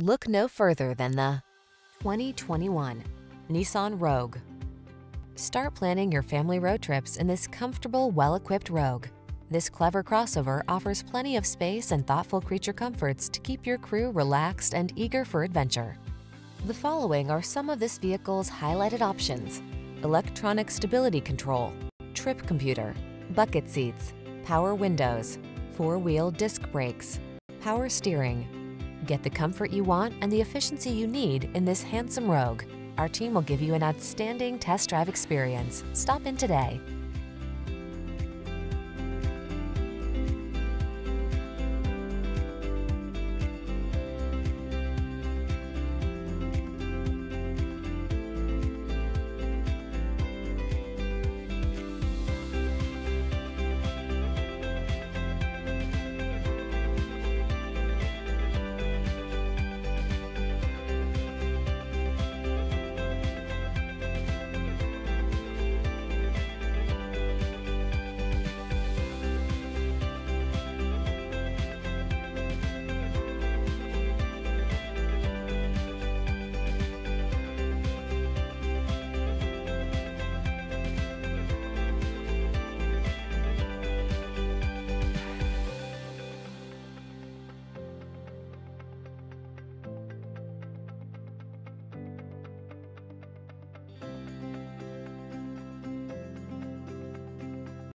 Look no further than the 2021 Nissan Rogue. Start planning your family road trips in this comfortable, well-equipped Rogue. This clever crossover offers plenty of space and thoughtful creature comforts to keep your crew relaxed and eager for adventure. The following are some of this vehicle's highlighted options. Electronic stability control, trip computer, bucket seats, power windows, four-wheel disc brakes, power steering. Get the comfort you want and the efficiency you need in this handsome Rogue. Our team will give you an outstanding test drive experience. Stop in today.